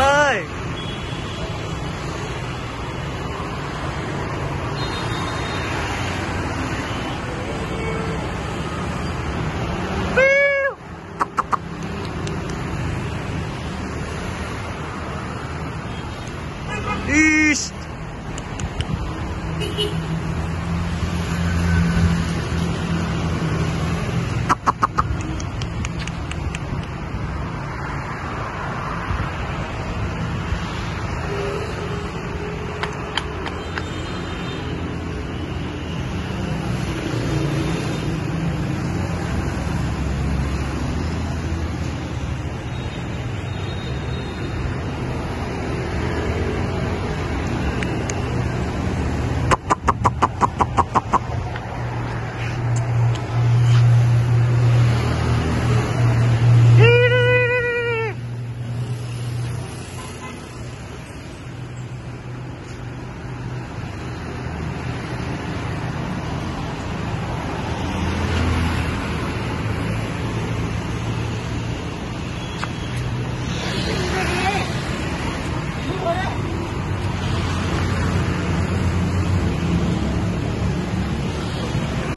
เลย East.